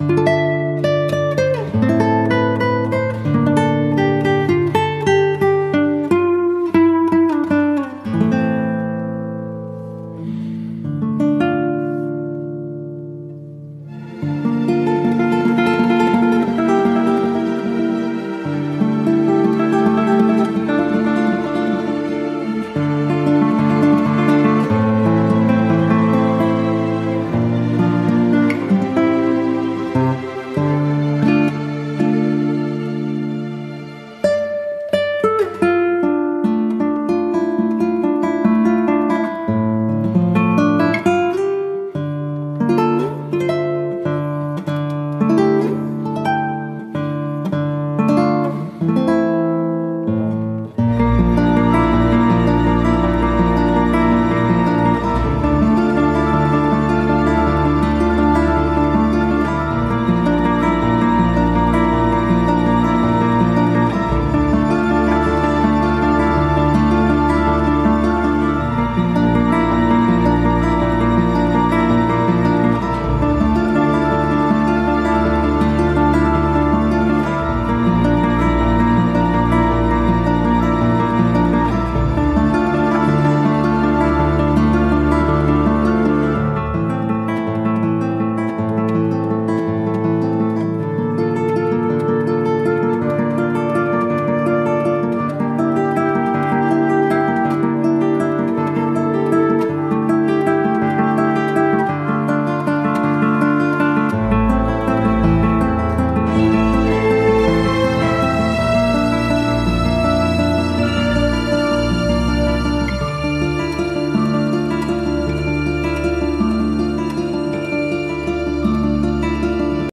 you.